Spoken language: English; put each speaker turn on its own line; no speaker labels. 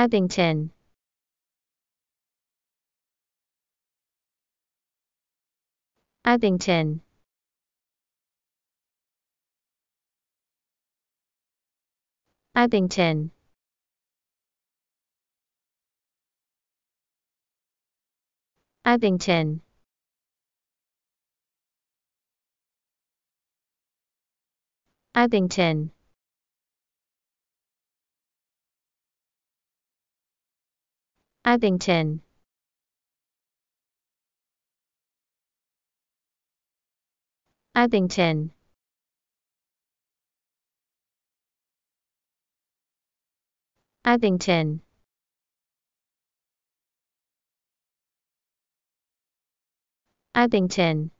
Abington. Abington. Abington. Abington. Abington Abington. Abington. Abington. Abington